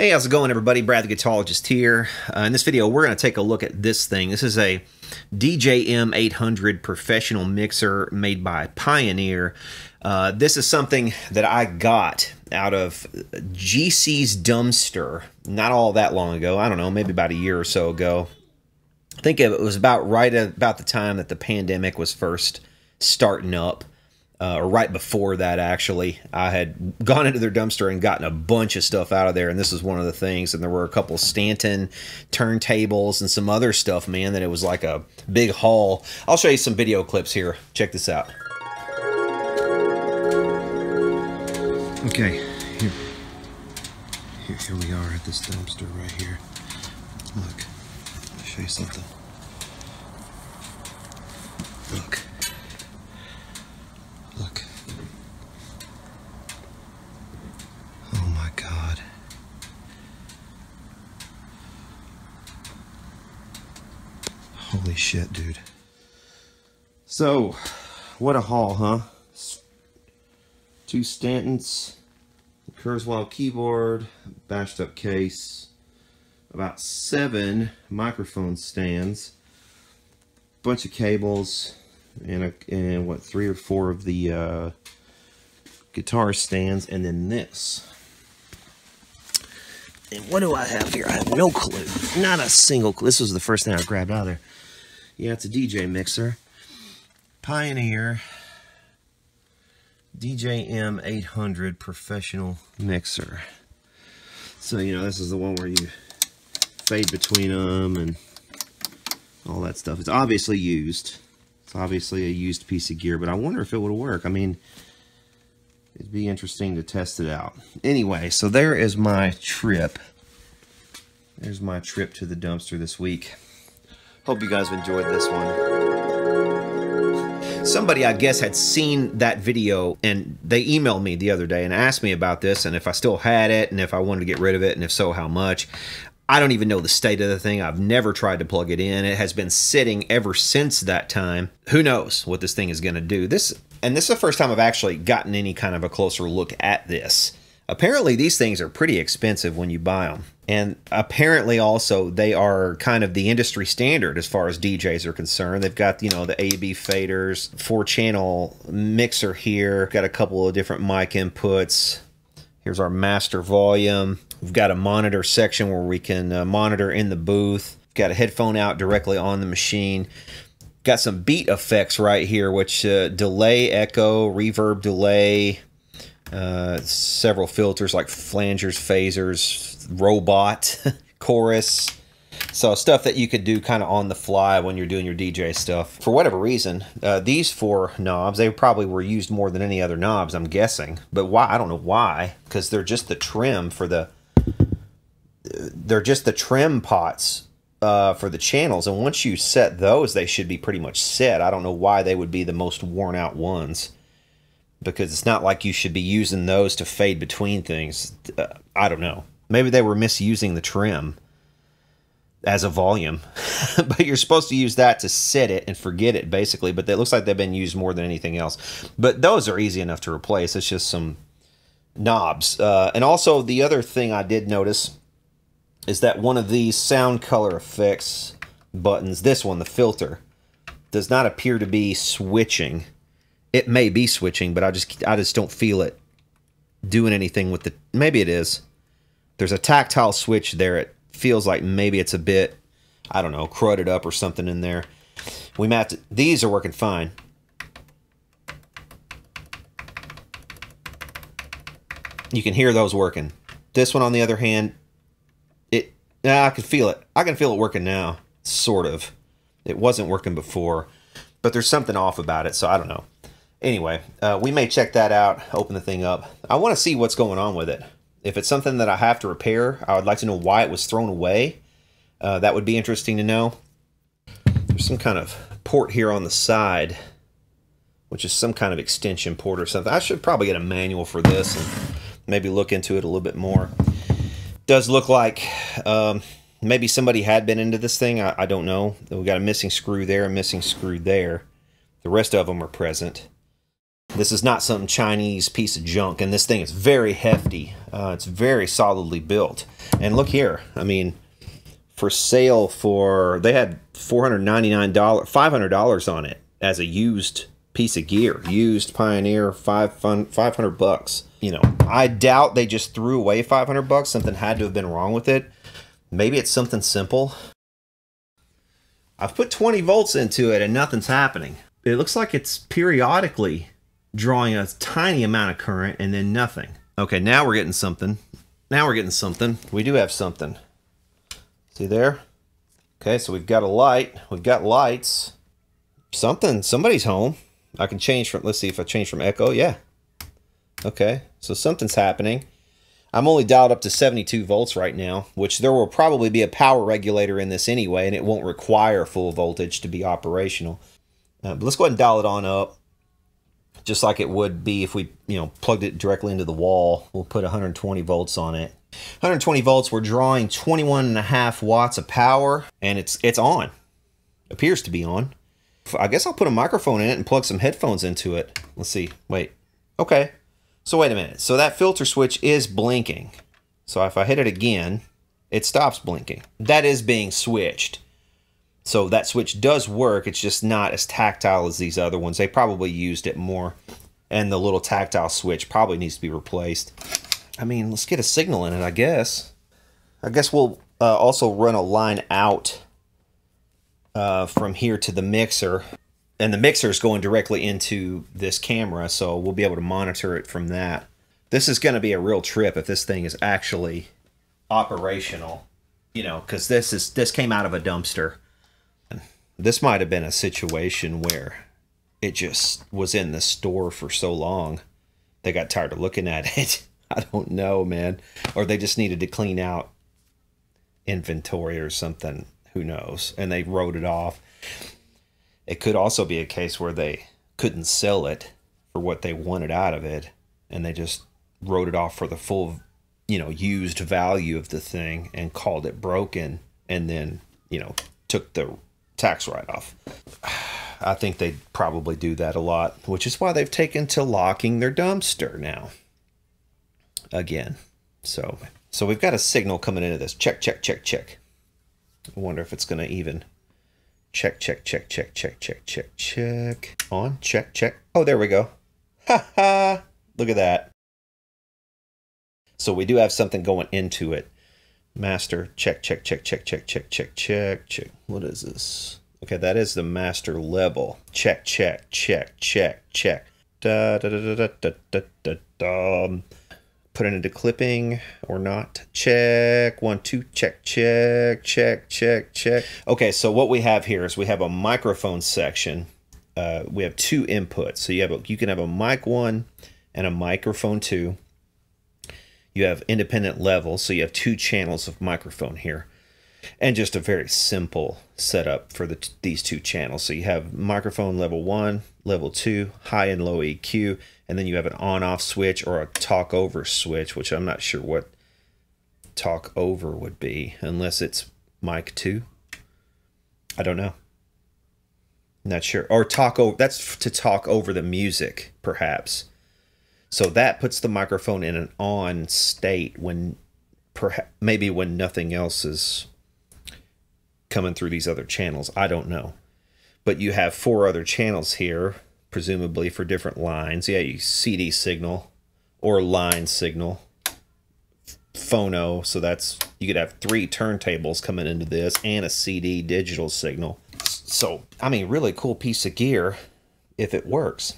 Hey, how's it going, everybody? Brad the Guitologist here. Uh, in this video, we're going to take a look at this thing. This is a DJM 800 professional mixer made by Pioneer. Uh, this is something that I got out of GC's dumpster not all that long ago. I don't know, maybe about a year or so ago. I think it was about right about the time that the pandemic was first starting up uh, or right before that actually. I had gone into their dumpster and gotten a bunch of stuff out of there and this was one of the things and there were a couple stanton turntables and some other stuff man that it was like a big haul. I'll show you some video clips here. Check this out. Okay here, here, here we are at this dumpster right here. Look i'll show you something. Look Look. Oh my god. Holy shit, dude. So, what a haul, huh? Two Stantons, Kurzweil keyboard, bashed up case, about seven microphone stands, bunch of cables, and a, and what three or four of the uh, guitar stands, and then this. And what do I have here? I have no clue. Not a single clue. This was the first thing I grabbed out of there. Yeah, it's a DJ mixer. Pioneer DJM 800 professional mixer. So, you know, this is the one where you fade between them and all that stuff. It's obviously used. It's obviously a used piece of gear, but I wonder if it would work. I mean, it'd be interesting to test it out. Anyway, so there is my trip. There's my trip to the dumpster this week. Hope you guys enjoyed this one. Somebody, I guess, had seen that video and they emailed me the other day and asked me about this and if I still had it and if I wanted to get rid of it and if so, how much. I don't even know the state of the thing. I've never tried to plug it in. It has been sitting ever since that time. Who knows what this thing is going to do. This and this is the first time I've actually gotten any kind of a closer look at this. Apparently these things are pretty expensive when you buy them. And apparently also they are kind of the industry standard as far as DJs are concerned. They've got, you know, the AB faders, four channel mixer here, got a couple of different mic inputs. Here's our master volume We've got a monitor section where we can uh, monitor in the booth. Got a headphone out directly on the machine. Got some beat effects right here, which uh, delay, echo, reverb, delay, uh, several filters like flangers, phasers, robot, chorus. So stuff that you could do kind of on the fly when you're doing your DJ stuff. For whatever reason, uh, these four knobs, they probably were used more than any other knobs, I'm guessing. But why? I don't know why, because they're just the trim for the they're just the trim pots uh, for the channels. And once you set those, they should be pretty much set. I don't know why they would be the most worn out ones because it's not like you should be using those to fade between things. Uh, I don't know. Maybe they were misusing the trim as a volume, but you're supposed to use that to set it and forget it basically. But it looks like they've been used more than anything else. But those are easy enough to replace. It's just some knobs. Uh, and also the other thing I did notice is that one of these sound color effects buttons, this one, the filter, does not appear to be switching. It may be switching, but I just I just don't feel it doing anything with the maybe it is. There's a tactile switch there. It feels like maybe it's a bit I don't know, crudded up or something in there. We mapped it. These are working fine. You can hear those working. This one, on the other hand, yeah, I can feel it. I can feel it working now, sort of. It wasn't working before, but there's something off about it, so I don't know. Anyway, uh, we may check that out, open the thing up. I want to see what's going on with it. If it's something that I have to repair, I would like to know why it was thrown away. Uh, that would be interesting to know. There's some kind of port here on the side, which is some kind of extension port or something. I should probably get a manual for this and maybe look into it a little bit more does look like um, maybe somebody had been into this thing. I, I don't know. We got a missing screw there, a missing screw there. The rest of them are present. This is not some Chinese piece of junk, and this thing is very hefty. Uh, it's very solidly built. And look here. I mean, for sale for they had $499 $500 on it as a used piece of gear used pioneer five fun, 500 bucks you know i doubt they just threw away 500 bucks something had to have been wrong with it maybe it's something simple i've put 20 volts into it and nothing's happening it looks like it's periodically drawing a tiny amount of current and then nothing okay now we're getting something now we're getting something we do have something See there? Okay, so we've got a light. We've got lights. Something. Somebody's home. I can change from, let's see if I change from echo. Yeah. Okay, so something's happening. I'm only dialed up to 72 volts right now, which there will probably be a power regulator in this anyway, and it won't require full voltage to be operational. Uh, but let's go ahead and dial it on up, just like it would be if we, you know, plugged it directly into the wall. We'll put 120 volts on it. 120 volts, we're drawing 21 and a half watts of power, and it's it's on. Appears to be on. I guess I'll put a microphone in it and plug some headphones into it. Let's see. Wait. Okay. So wait a minute. So that filter switch is blinking. So if I hit it again, it stops blinking. That is being switched. So that switch does work. It's just not as tactile as these other ones. They probably used it more. And the little tactile switch probably needs to be replaced. I mean, let's get a signal in it, I guess. I guess we'll uh, also run a line out uh, from here to the mixer. And the mixer is going directly into this camera, so we'll be able to monitor it from that. This is going to be a real trip if this thing is actually operational, you know, because this is this came out of a dumpster. This might have been a situation where it just was in the store for so long they got tired of looking at it I don't know, man. Or they just needed to clean out inventory or something. Who knows? And they wrote it off. It could also be a case where they couldn't sell it for what they wanted out of it and they just wrote it off for the full, you know, used value of the thing and called it broken and then, you know, took the tax write off. I think they probably do that a lot, which is why they've taken to locking their dumpster now again. So, so we've got a signal coming into this. Check, check, check, check. I wonder if it's going to even check, check, check, check, check, check, check, check. On, check, check. Oh, there we go. Ha ha! Look at that. So we do have something going into it. Master, check, check, check, check, check, check, check, check, check. What is this? Okay, that is the master level. Check, check, check, check, check. Da da da da da da da da put it into clipping or not. Check, one, two, check, check, check, check, check. Okay, so what we have here is we have a microphone section. Uh, we have two inputs. So you have a, you can have a mic one and a microphone two. You have independent levels, so you have two channels of microphone here. And just a very simple setup for the these two channels. So you have microphone level one, level two, high and low EQ, and then you have an on off switch or a talk over switch, which I'm not sure what talk over would be unless it's mic 2. I don't know. Not sure. Or talk over that's to talk over the music perhaps. So that puts the microphone in an on state when perhaps maybe when nothing else is coming through these other channels. I don't know. But you have four other channels here presumably for different lines. Yeah, you CD signal or line signal. Phono, so that's you could have three turntables coming into this and a CD digital signal. So, I mean, really cool piece of gear if it works.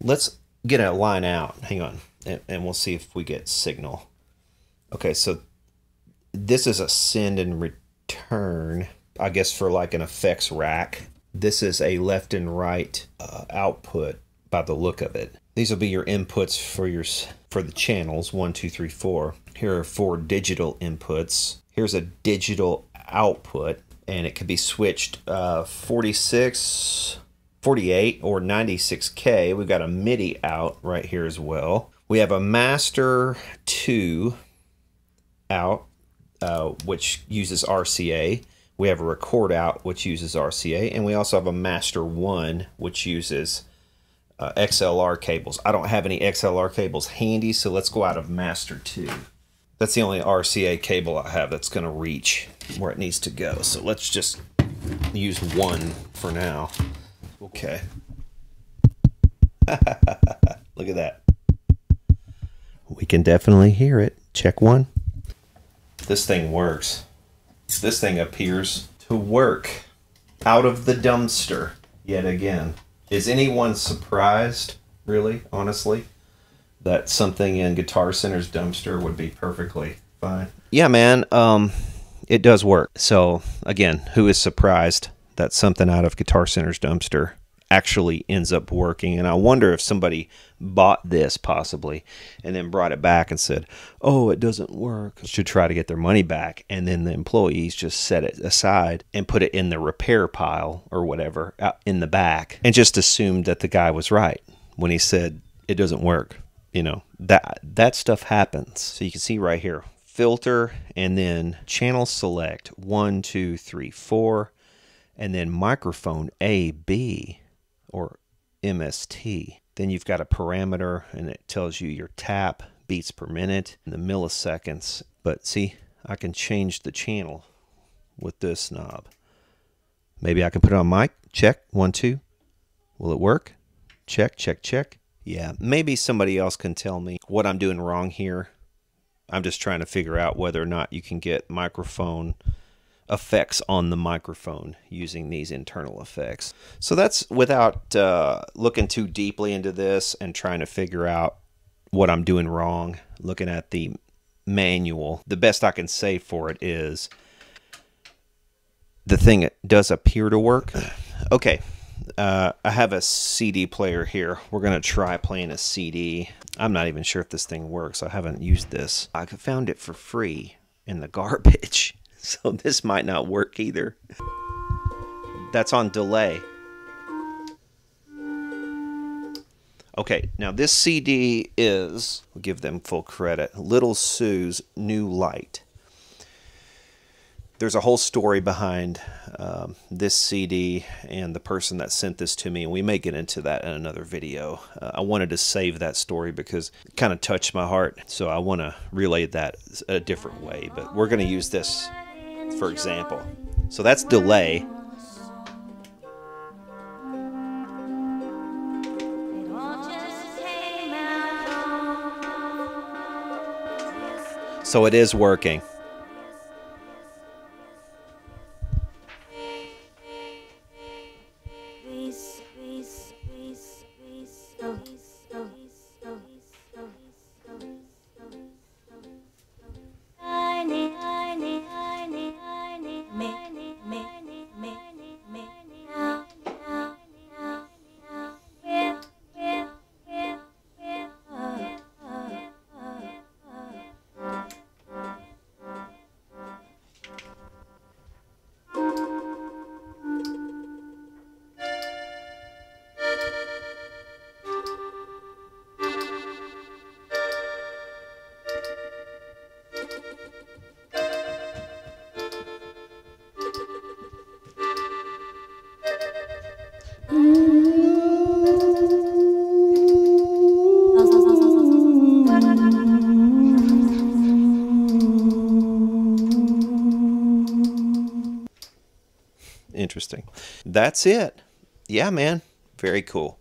Let's get a line out. Hang on. And, and we'll see if we get signal. Okay, so this is a send and return, I guess, for like an effects rack. This is a left and right uh, output by the look of it. These will be your inputs for your for the channels one, two, three, four. Here are four digital inputs. Here's a digital output, and it can be switched uh, 46, 48, or 96K. We've got a MIDI out right here as well. We have a master 2 out, uh, which uses RCA. We have a record out, which uses RCA, and we also have a master one, which uses uh, XLR cables. I don't have any XLR cables handy, so let's go out of master two. That's the only RCA cable I have that's going to reach where it needs to go. So let's just use one for now. Okay. Look at that. We can definitely hear it. Check one. This thing works. This thing appears to work out of the dumpster yet again. Is anyone surprised, really, honestly, that something in Guitar Center's dumpster would be perfectly fine? Yeah, man. Um, it does work. So again, who is surprised that something out of Guitar Center's dumpster actually ends up working? And I wonder if somebody bought this possibly and then brought it back and said, "Oh, it doesn't work." Should try to get their money back, and then the employees just set it aside and put it in the repair pile or whatever in the back, and just assumed that the guy was right when he said it doesn't work. You know that that stuff happens. So you can see right here, filter, and then channel select one, two, three, four, and then microphone A B or MST. Then you've got a parameter and it tells you your tap beats per minute in the milliseconds. But see, I can change the channel with this knob. Maybe I can put it on mic. Check. One, two. Will it work? Check, check, check. Yeah, maybe somebody else can tell me what I'm doing wrong here. I'm just trying to figure out whether or not you can get microphone effects on the microphone using these internal effects. So that's without uh, looking too deeply into this and trying to figure out what I'm doing wrong. Looking at the manual, the best I can say for it is the thing does appear to work. Okay, uh, I have a CD player here. We're going to try playing a CD. I'm not even sure if this thing works. I haven't used this. I found it for free in the garbage. So this might not work either. That's on delay. Okay, now this CD is, we'll give them full credit, Little Sue's New Light. There's a whole story behind um, this CD and the person that sent this to me, and we may get into that in another video. Uh, I wanted to save that story because it kind of touched my heart, so I want to relay that a different way. But we're going to use this for example. So that's delay. So it is working. That's it. Yeah, man. Very cool.